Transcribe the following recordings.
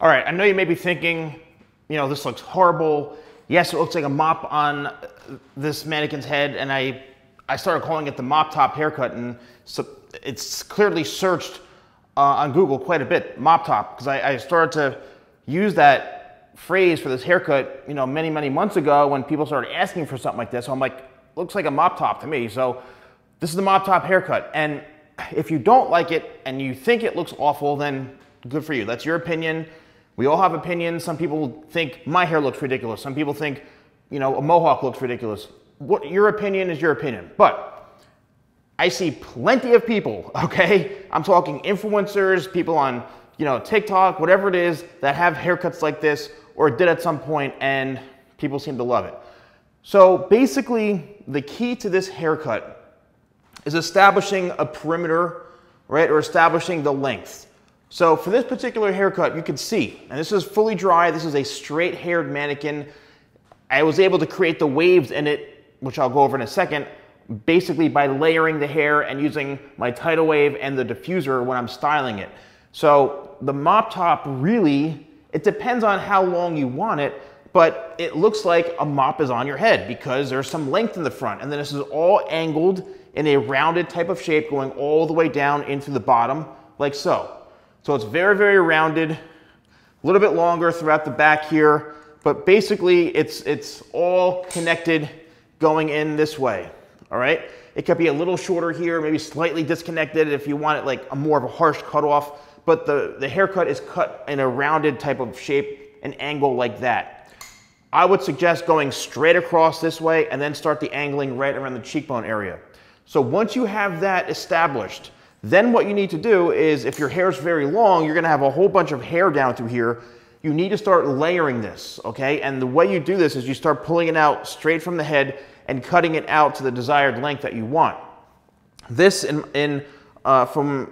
All right, I know you may be thinking, you know, this looks horrible. Yes, it looks like a mop on this mannequin's head, and I, I started calling it the mop top haircut, and so it's clearly searched uh, on Google quite a bit, mop top, because I, I started to use that phrase for this haircut, you know, many, many months ago when people started asking for something like this. So I'm like, looks like a mop top to me. So this is the mop top haircut. And if you don't like it and you think it looks awful, then good for you. That's your opinion. We all have opinions. Some people think my hair looks ridiculous. Some people think, you know, a mohawk looks ridiculous. What your opinion is your opinion. But I see plenty of people, okay? I'm talking influencers, people on, you know, TikTok, whatever it is, that have haircuts like this or did at some point and people seem to love it. So basically, the key to this haircut is establishing a perimeter, right, or establishing the length. So for this particular haircut, you can see, and this is fully dry, this is a straight haired mannequin. I was able to create the waves in it, which I'll go over in a second, basically by layering the hair and using my tidal wave and the diffuser when I'm styling it. So the mop top really, it depends on how long you want it, but it looks like a mop is on your head because there's some length in the front. And then this is all angled in a rounded type of shape going all the way down into the bottom like so. So it's very, very rounded, a little bit longer throughout the back here, but basically it's, it's all connected going in this way, all right? It could be a little shorter here, maybe slightly disconnected if you want it like a more of a harsh cutoff, but the, the haircut is cut in a rounded type of shape an angle like that. I would suggest going straight across this way and then start the angling right around the cheekbone area. So once you have that established, then what you need to do is if your hair is very long, you're gonna have a whole bunch of hair down through here. You need to start layering this, okay? And the way you do this is you start pulling it out straight from the head and cutting it out to the desired length that you want. This in, in uh, from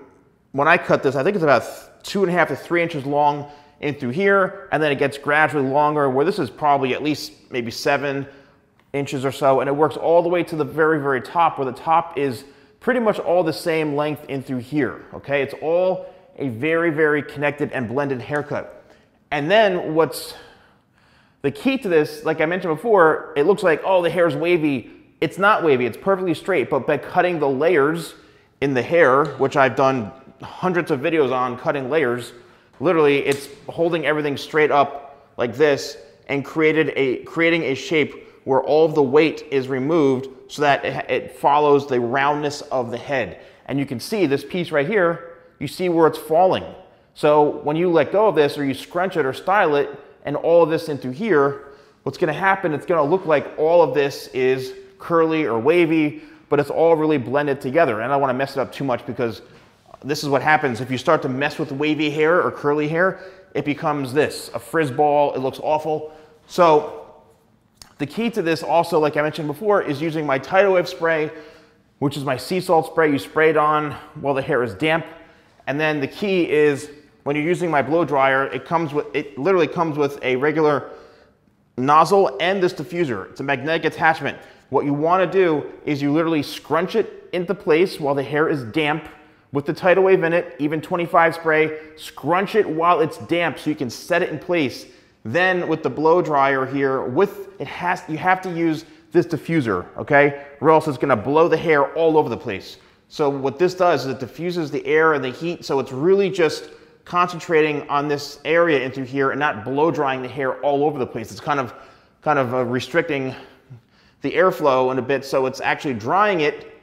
when I cut this, I think it's about two and a half to three inches long in through here, and then it gets gradually longer, where this is probably at least maybe seven inches or so, and it works all the way to the very, very top, where the top is pretty much all the same length in through here, okay? It's all a very, very connected and blended haircut. And then what's the key to this, like I mentioned before, it looks like, oh, the hair's wavy. It's not wavy, it's perfectly straight, but by cutting the layers in the hair, which I've done hundreds of videos on cutting layers, literally it's holding everything straight up like this and created a, creating a shape where all of the weight is removed so that it follows the roundness of the head. And you can see this piece right here, you see where it's falling. So when you let go of this or you scrunch it or style it and all of this into here, what's gonna happen, it's gonna look like all of this is curly or wavy, but it's all really blended together. And I don't wanna mess it up too much because this is what happens if you start to mess with wavy hair or curly hair, it becomes this, a frizz ball, it looks awful. So the key to this also, like I mentioned before, is using my Tidal Wave spray, which is my sea salt spray. You spray it on while the hair is damp. And then the key is when you're using my blow dryer, it comes with, it literally comes with a regular nozzle and this diffuser. It's a magnetic attachment. What you want to do is you literally scrunch it into place while the hair is damp with the tidal wave in it, even 25 spray, scrunch it while it's damp so you can set it in place. Then with the blow dryer here, with it has you have to use this diffuser, okay? Or else it's gonna blow the hair all over the place. So what this does is it diffuses the air and the heat, so it's really just concentrating on this area into here and not blow drying the hair all over the place. It's kind of kind of uh, restricting the airflow in a bit, so it's actually drying it,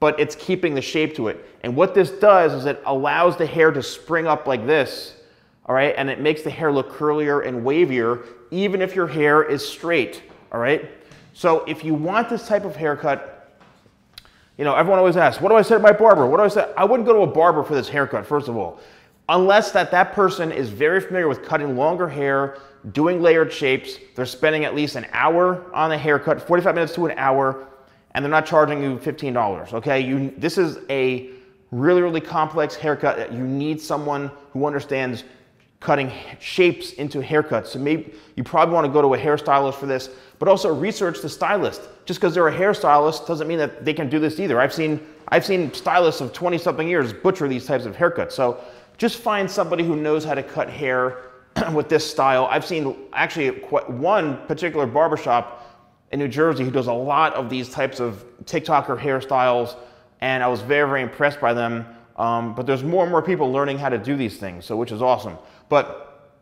but it's keeping the shape to it. And what this does is it allows the hair to spring up like this all right? And it makes the hair look curlier and wavier, even if your hair is straight, all right? So if you want this type of haircut, you know, everyone always asks, what do I say to my barber? What do I say? I wouldn't go to a barber for this haircut, first of all, unless that that person is very familiar with cutting longer hair, doing layered shapes. They're spending at least an hour on a haircut, 45 minutes to an hour, and they're not charging you $15, okay? You, this is a really, really complex haircut you need someone who understands cutting shapes into haircuts. So maybe you probably want to go to a hairstylist for this, but also research the stylist. Just because they're a hairstylist doesn't mean that they can do this either. I've seen I've seen stylists of 20 something years butcher these types of haircuts. So just find somebody who knows how to cut hair with this style. I've seen actually one particular barbershop in New Jersey who does a lot of these types of TikToker hairstyles, and I was very, very impressed by them. Um, but there's more and more people learning how to do these things, so which is awesome. But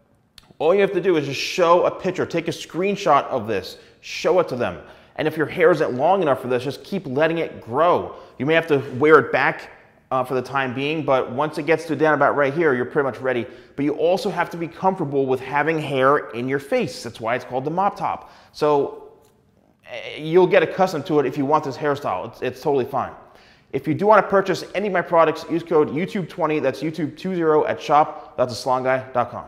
all you have to do is just show a picture, take a screenshot of this, show it to them. And if your hair isn't long enough for this, just keep letting it grow. You may have to wear it back uh, for the time being, but once it gets to down about right here, you're pretty much ready. But you also have to be comfortable with having hair in your face. That's why it's called the mop top. So eh, you'll get accustomed to it if you want this hairstyle. It's, it's totally fine. If you do want to purchase any of my products, use code YouTube20, that's YouTube20 at shop.thesalonguy.com.